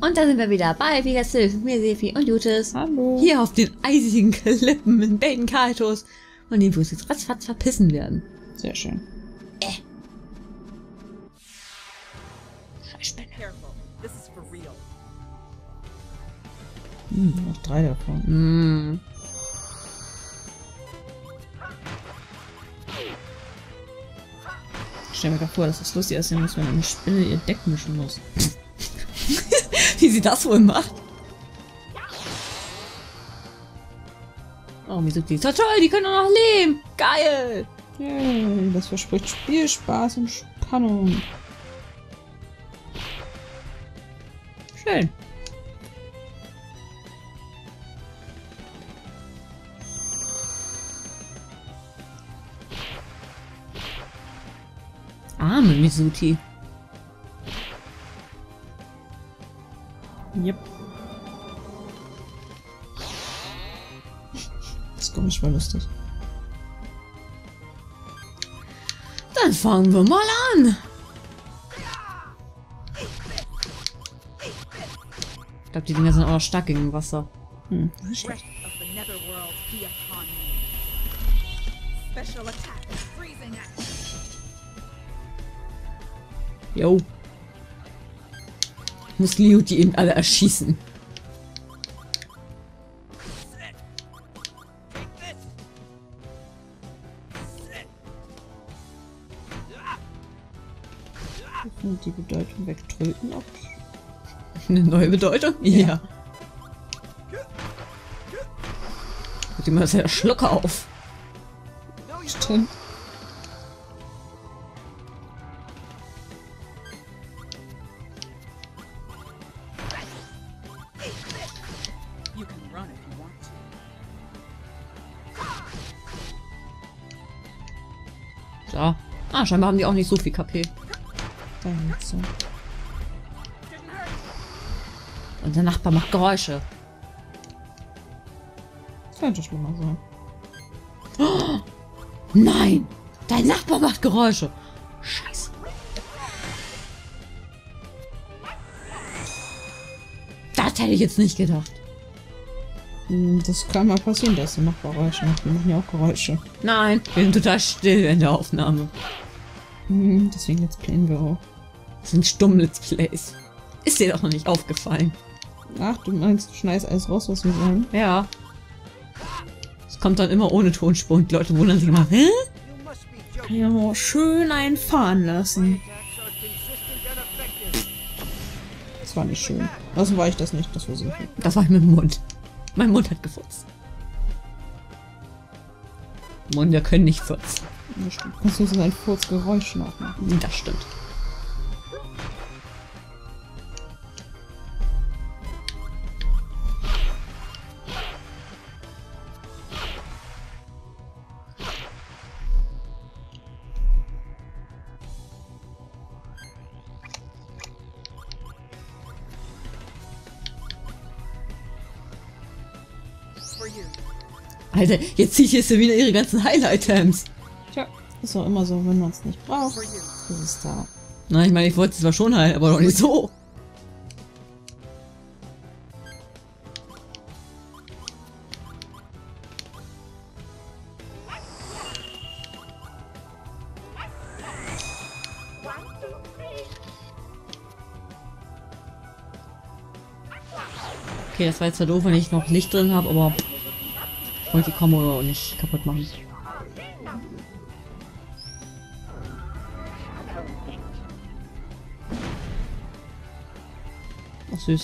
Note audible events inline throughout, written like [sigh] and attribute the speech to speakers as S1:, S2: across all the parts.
S1: Und da sind wir wieder bei Vegas mir Sefi und Jutes.
S2: Hallo.
S1: Hier auf den eisigen Klippen in Baden Kaitos. Und den wir uns jetzt ratzfatz verpissen werden.
S2: Sehr schön.
S1: Scheißspinne.
S3: Careful. This is for real.
S2: Hm, noch drei davon.
S1: Mm.
S2: Ich stell mir gerade vor, dass das lustig aussehen muss, wenn eine Spinne ihr Deck mischen muss. [laughs] [laughs]
S1: Wie sie das wohl macht? Oh? Ist doch toll, die können doch noch leben. Geil.
S2: Yay, das verspricht Spielspaß und Spannung.
S1: Schön. Arme Misuti.
S2: Yep. Das komisch war lustig.
S1: Dann fangen wir mal an. Ich glaube, die Dinger sind auch noch stark gegen Wasser.
S2: Hm.
S3: Breath
S1: muss Liu die eben alle erschießen.
S2: Und die Bedeutung wegtröten ab.
S1: Eine neue Bedeutung? Ja. Mit immer sehr Schlucke auf.
S2: Stimmt.
S1: Ah, scheinbar haben die auch nicht so viel KP.
S2: So.
S1: Und der Nachbar macht Geräusche.
S2: Das könnte schlimmer sein.
S1: Nein! Dein Nachbar macht Geräusche. Scheiße. Das hätte ich jetzt nicht gedacht.
S2: Hm, Das kann mal passieren, dass sie noch Geräusche macht. Die machen ja auch Geräusche.
S1: Nein, wir sind total still in der Aufnahme.
S2: Hm, Deswegen jetzt playen wir auch.
S1: Das sind stumm Let's Plays. Ist dir doch noch nicht aufgefallen.
S2: Ach, du meinst, du schneidest alles raus, was wir sagen?
S1: Ja. Es kommt dann immer ohne Tonspur und die Leute wundern sich immer, hä?
S2: Kann ja mal schön einfahren lassen. Das war nicht schön. Also war ich das nicht, das war so.
S1: Das war ich mit dem Mund. Mein Mund hat gefurzt. Munde können nicht furzen.
S2: Das stimmt. Kannst du so ein Furzgeräusch nachmachen?
S1: Das stimmt.
S3: For you.
S1: Alter, jetzt ziehe ich jetzt wieder ihre ganzen Highlight-Items.
S2: Ist auch immer so, wenn man es nicht braucht, ist es da.
S1: Na, ich meine, ich wollte es zwar schon heilen, aber doch nicht so. Okay, das war jetzt zwar doof, wenn ich noch Licht drin habe, aber ich wollte die Kombo nicht kaputt machen.
S3: We?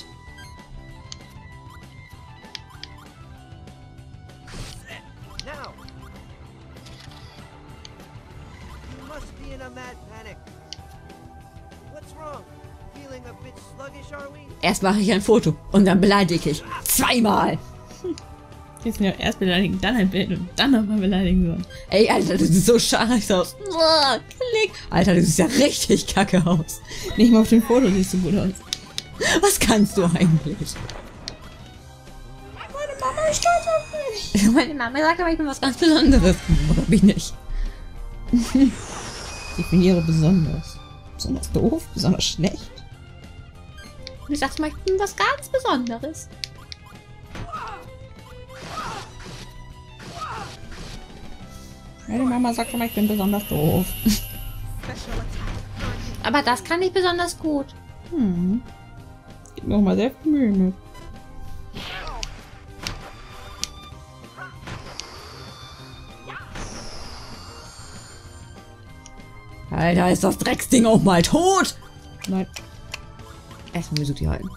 S1: Erst mache ich ein Foto und dann beleidige ich. Zweimal.
S2: Jetzt ja erst beleidigen, dann ein Bild und dann nochmal beleidigen sollen.
S1: Ey, Alter, du siehst so scheiße aus. Klick. Alter, du siehst ja richtig kacke aus.
S2: Nicht mal auf dem Foto siehst du gut aus.
S1: Was kannst du eigentlich?
S2: Meine Mama ist stolz auf mich. [laughs]
S1: Meine Mama sagt aber, ich bin was ganz Besonderes. Oder bin ich nicht? [laughs]
S2: Definiere besonders. Besonders doof? Besonders schlecht?
S1: Und ich sagte mal, ich bin was ganz Besonderes.
S2: Meine Mama sagt immer, ich bin besonders doof.
S1: Aber das kann ich besonders gut.
S2: Hm. Gib mir auch mal sehr viel Mühe mit.
S1: Alter, ist das Drecksding auch mal tot?
S2: Nein.
S1: Erstmal müssen die halten.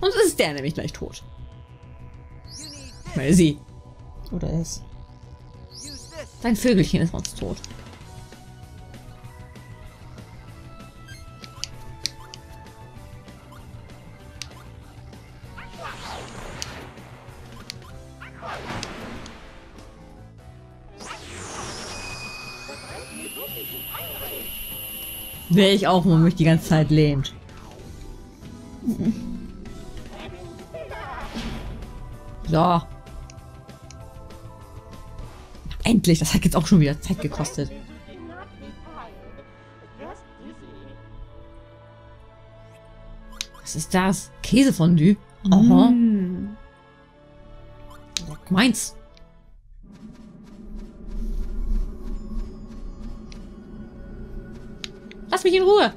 S1: Sonst ist der nämlich gleich tot. Meine, sie.
S2: Oder es.
S1: Sein Vögelchen ist sonst tot. Wäre ich auch, wenn man mich die ganze Zeit lähmt. So. Endlich, das hat jetzt auch schon wieder Zeit gekostet. Was ist das? Käsefondue? Aha.
S2: Mm.
S1: Meins. Lass mich in Ruhe.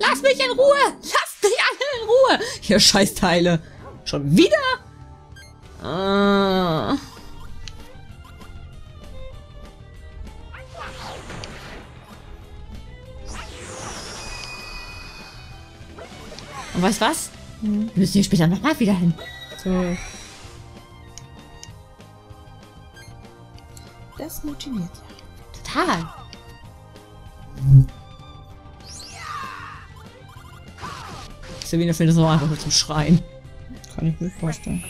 S1: Lass mich in Ruhe. Lass mich alle in Ruhe. Hier Scheißteile. Schon wieder? Ah. Und weißt was?
S2: Hm.
S1: Wir müssen hier später nochmal wieder hin.
S2: So. Das motiviert ja.
S1: Total. Sabine findet es auch einfach nur zum Schreien.
S2: Kann ich mir vorstellen.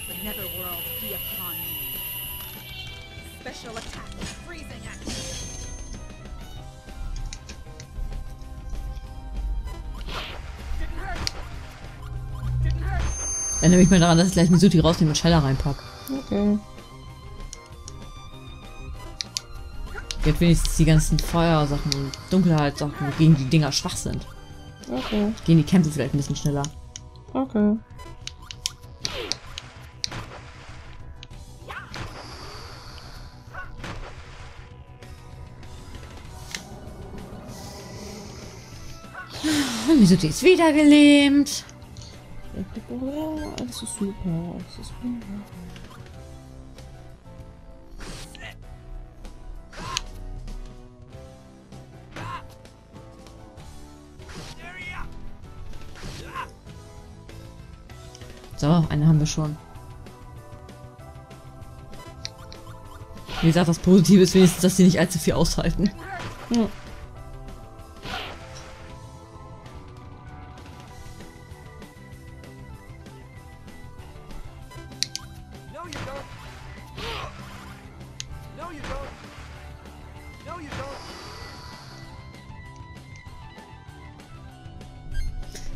S1: Erinnere mich mal daran, dass ich gleich Misuti rausnehme und Scheller reinpack.
S2: Okay.
S1: Hat wenigstens die ganzen Feuersachen und Dunkelheitssachen, gegen die Dinger schwach sind.
S2: Okay.
S1: Gehen die Kämpfe vielleicht ein bisschen schneller.
S2: Okay.
S1: Und Misuti ist wieder gelähmt.
S2: Ja, alles ist super. Alles ist wunderbar.
S1: So, eine haben wir schon. Wie gesagt, das Positive ist wenigstens, dass sie nicht allzu viel aushalten.
S2: Ja.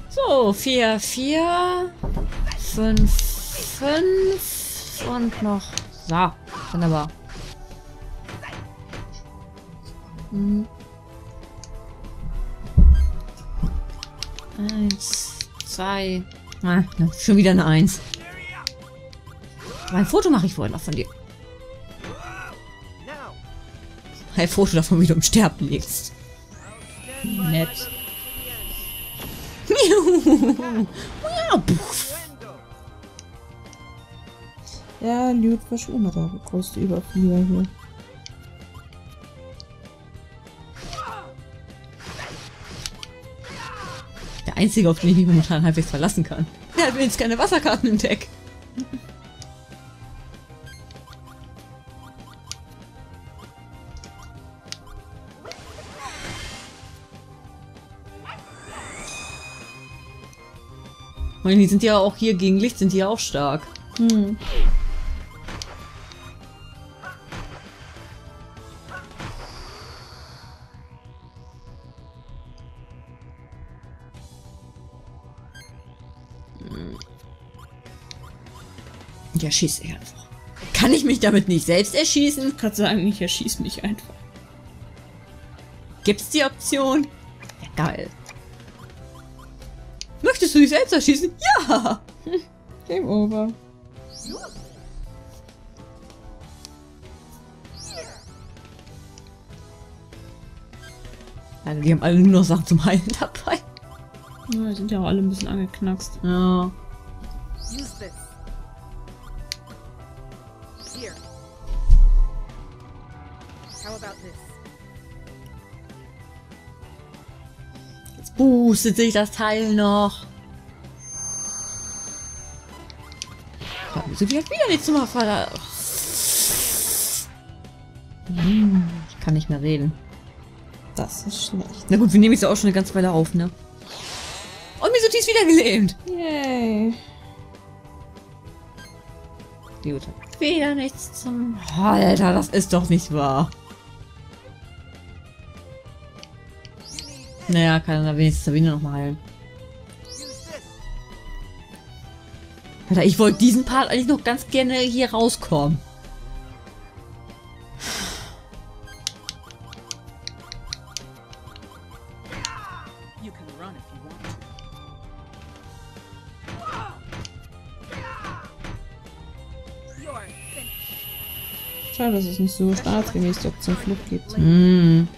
S1: So, vier, vier, fünf, fünf und noch. So, wunderbar. Hm. Eins, zwei. Ah, na, schon wieder eine Eins. Ein Foto mache ich vorher noch von dir. Ein Foto davon, wie du im Sterben liegst.
S2: Nett. [laughs]
S1: Ja,
S2: Newt war schon immer der größte Überflieger hier.
S1: Der einzige, auf den ich mich momentan halbwegs verlassen kann. Der hat wenigstens keine Wasserkarten im Deck. Und die sind ja auch hier gegen Licht, sind die ja auch stark.
S2: Hm.
S1: Ja, schieß ich einfach. Kann ich mich damit nicht selbst erschießen?
S2: Ich kann sagen, ich erschieß mich einfach.
S1: Gibt's die Option? Ja, geil. Möchtest Möchtest du dich selbst erschießen? Ja! [laughs]
S2: Game over.
S1: Also, die haben alle nur noch Sachen zum Heilen dabei.
S2: Ja, die sind ja auch alle ein bisschen angeknackst.
S1: Ja.
S4: Use this. Here. How about this?
S1: Jetzt boostet sich das Teil noch. Wieso die hat wieder nichts zum Vater. Hm, Ich kann nicht mehr reden.
S2: Das ist schlecht.
S1: Na gut, wir nehmen jetzt auch schon eine ganze Weile auf, ne? Und Misuti ist wieder gelähmt.
S2: Yay.
S1: Die hat wieder nichts zum... Alter, das ist doch nicht wahr. Naja, kann er wenigstens Sabine noch mal heilen. Alter, ich wollte diesen Part eigentlich noch ganz gerne hier rauskommen.
S2: Schade, dass es nicht so standardgemäß die Option Flucht gibt.
S1: Hm.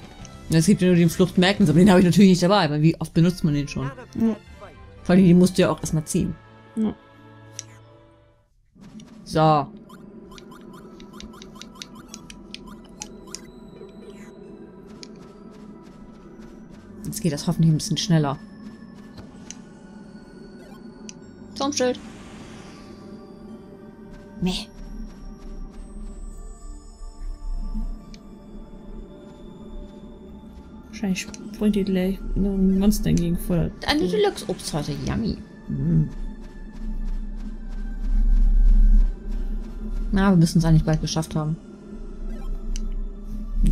S1: Es gibt ja nur den Fluchtmerkens, aber den habe ich natürlich nicht dabei, weil wie oft benutzt man den schon?
S3: Not a bad fight.
S1: Vor allem, die musst du ja auch erstmal ziehen.
S2: Ja.
S1: So. Jetzt geht das hoffentlich ein bisschen schneller. Turmschild. Meh.
S2: Wahrscheinlich springt die gleich ein Monster entgegen vor.
S1: Eine Deluxe-Obsttorte. Yummy. Mm. Na, wir müssen es eigentlich bald geschafft haben.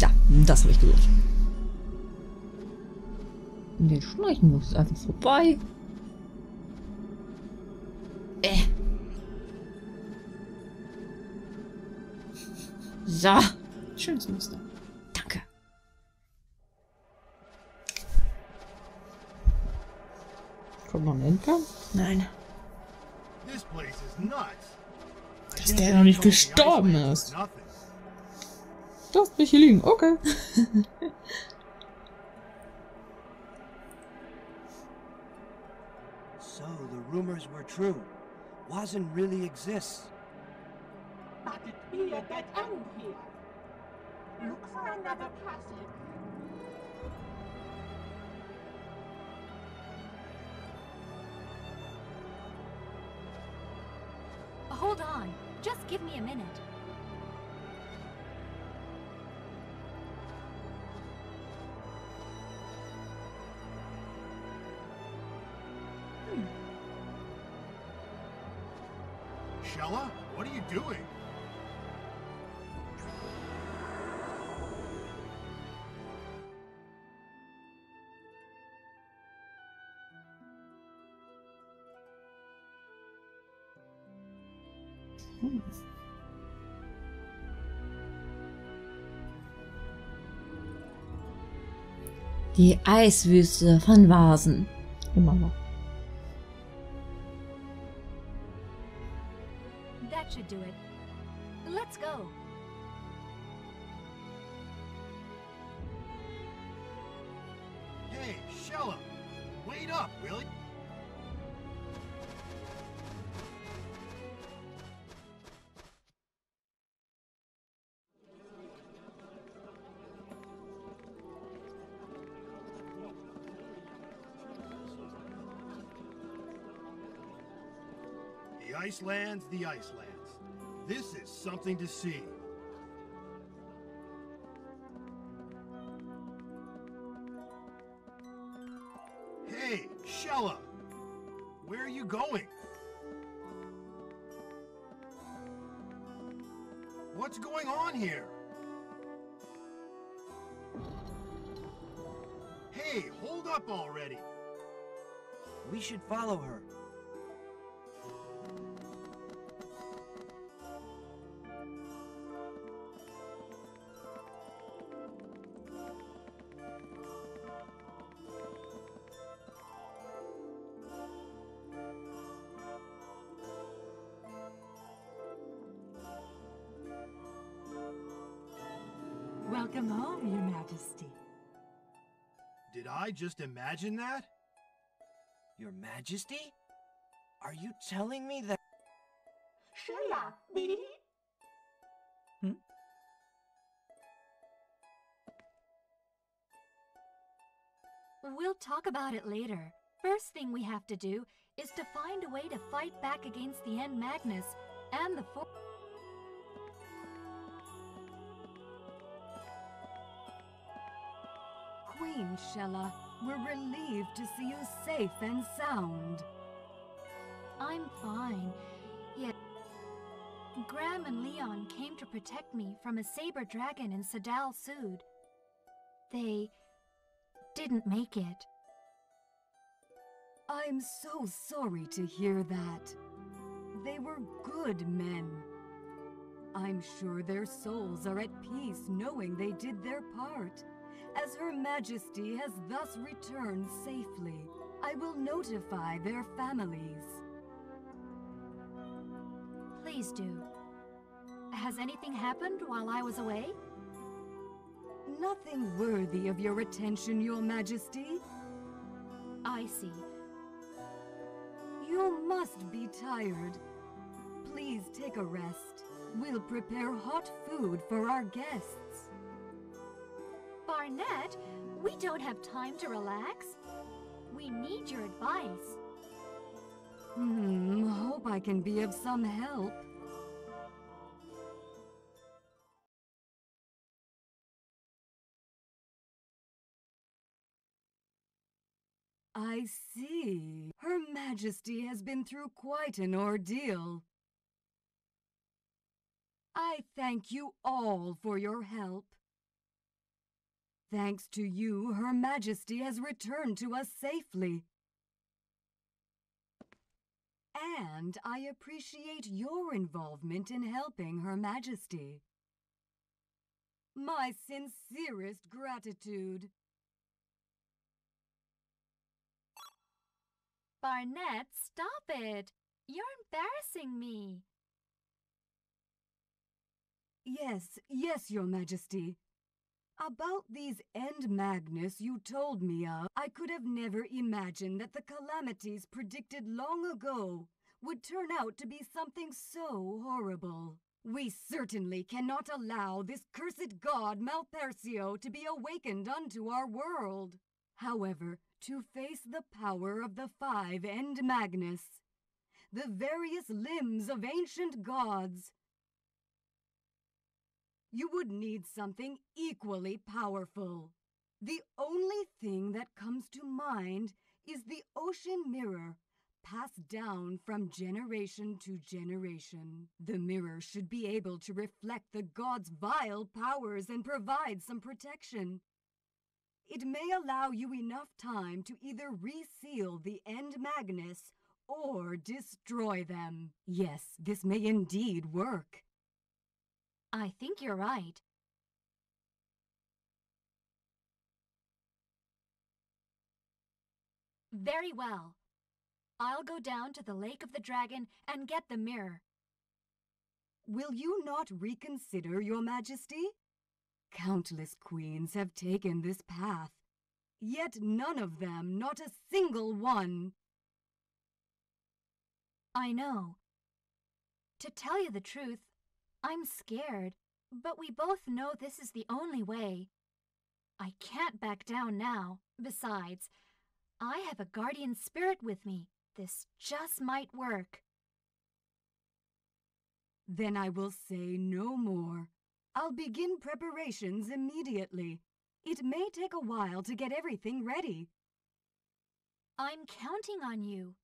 S1: Ja, das habe ich gesucht. Und den Schleichen muss einfach vorbei. Äh. So,
S2: Schönes Monster. Endkampf?
S1: Nein.
S5: This place is nuts.
S2: Dass der noch nicht gestorben ist. Hast mich hier liegen. Okay. [laughs]
S3: So the rumors were true. Wazen really exists.
S6: But it be a dead end here. Look for another passage.
S7: Hold on. Just give me a minute.
S1: Die Eiswüste von Vasen.
S2: Immer noch.
S7: That should do it. Let's go.
S5: Icelands, the Icelands. This is something to see. Hey, Shella! Where are you going? What's going on here? Hey, hold up already!
S3: We should follow her.
S6: Majesty.
S5: Did I just imagine that?
S3: Your Majesty? Are you telling me that?
S6: Sheila, me? Hmm?
S7: We'll talk about it later. First thing we have to do is to find a way to fight back against the End Magnus and the
S8: Queen Shella, we're relieved to see you safe and sound.
S7: I'm fine. Yet Graham and Leon came to protect me from a saber dragon in Sadal Sud. They didn't make it.
S8: I'm so sorry to hear that. They were good men. I'm sure their souls are at peace knowing they did their part. As Her Majesty has thus returned safely, I will notify their families.
S7: Please do. Has anything happened while I was away?
S8: Nothing worthy of your attention, Your Majesty.
S7: I see.
S8: You must be tired. Please take a rest. We'll prepare hot food for our guests.
S7: Barnett, we don't have time to relax. We need your advice.
S8: Hmm, hope I can be of some help. I see. Her Majesty has been through quite an ordeal. I thank you all for your help. Thanks to you, Her Majesty has returned to us safely. And I appreciate your involvement in helping Her Majesty. My sincerest gratitude.
S7: Barnett, stop it! You're embarrassing me.
S8: Yes, yes, Your Majesty. About these End Magnus you told me of, I could have never imagined that the calamities predicted long ago would turn out to be something so horrible. We certainly cannot allow this cursed god Malpersio to be awakened unto our world. However, to face the power of the five End Magnus, the various limbs of ancient gods, you would need something equally powerful. The only thing that comes to mind is the ocean mirror, passed down from generation to generation. The mirror should be able to reflect the god's vile powers and provide some protection. It may allow you enough time to either reseal the End Magnus or destroy them. Yes, this may indeed work.
S7: I think you're right. Very well. I'll go down to the Lake of the Dragon and get the mirror.
S8: Will you not reconsider, Your Majesty? Countless queens have taken this path, yet none of them, not a single one.
S7: I know. To tell you the truth, I'm scared, but we both know this is the only way. I can't back down now. Besides, I have a guardian spirit with me. This just might work.
S8: Then I will say no more. I'll begin preparations immediately. It may take a while to get everything ready.
S7: I'm counting on you.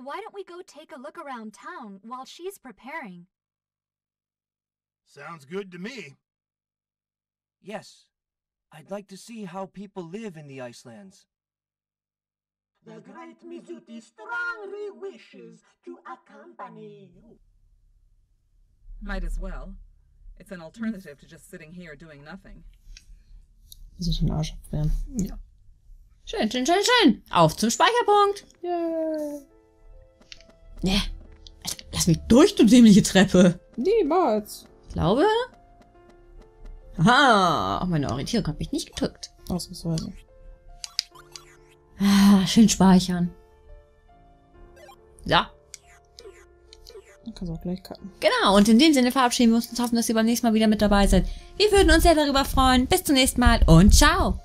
S7: Why don't we go take a look around town while she's preparing?
S5: Sounds good to me.
S3: Yes. I'd like to see how people live in the Icelands.
S6: The great Mizuti strongly wishes to accompany you.
S4: Might as well. It's an alternative to just sitting here doing nothing.
S2: Sich den Arsch abwehren.
S1: Ja. Schön, schön, schön, schön. Auf zum Speicherpunkt.
S2: Yay.
S1: Ne. Alter, lass mich durch, du dämliche Treppe.
S2: Niemals.
S1: Ich glaube, Aha, meine Orientierung hat mich nicht gedrückt.
S2: Ausnahmsweise.
S1: Ah, schön speichern. So,
S2: Dann kannst du auch gleich cutten.
S1: genau. Und in dem Sinne verabschieden wir uns und hoffen, dass ihr beim nächsten Mal wieder mit dabei seid. Wir würden uns sehr darüber freuen. Bis zum nächsten Mal und ciao.